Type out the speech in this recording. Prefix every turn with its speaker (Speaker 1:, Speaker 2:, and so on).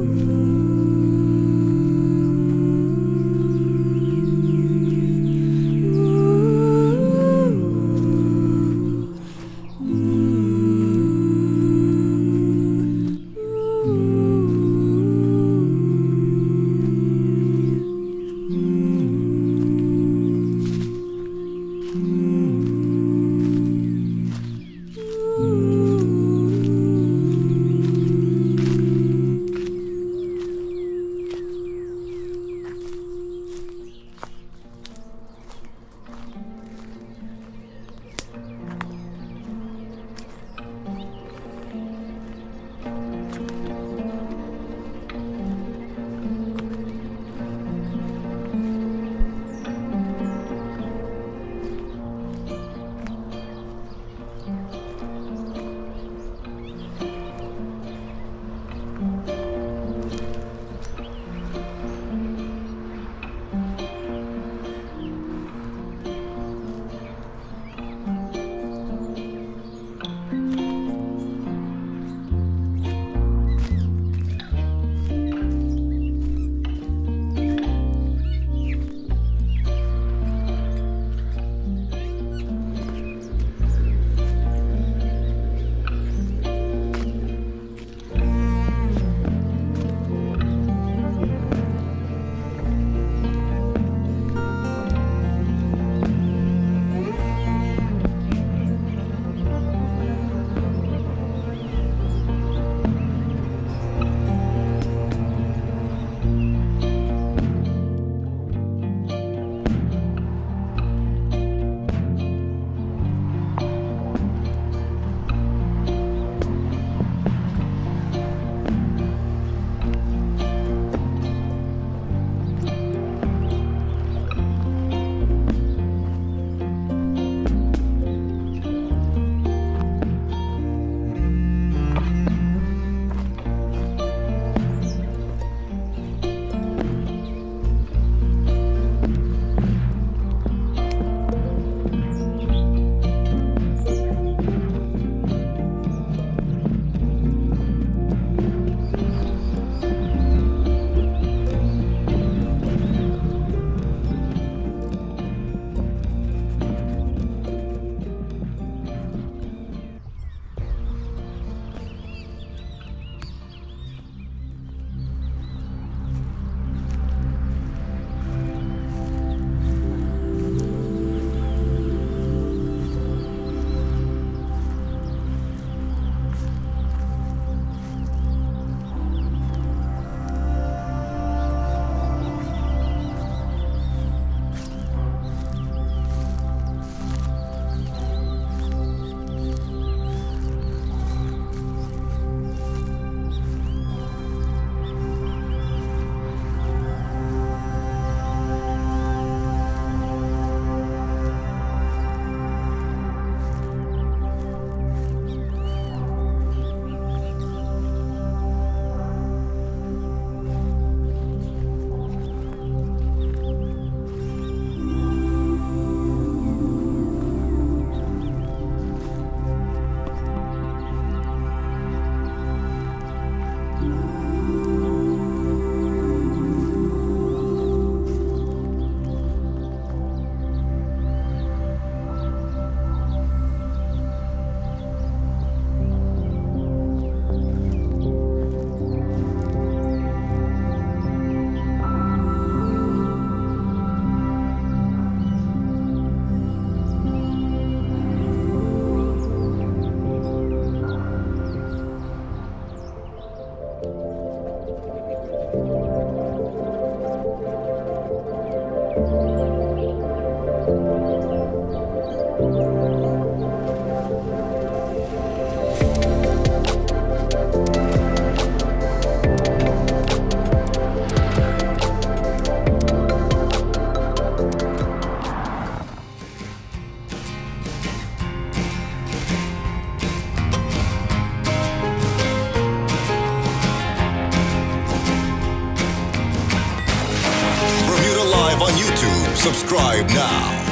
Speaker 1: you. YouTube. Subscribe now.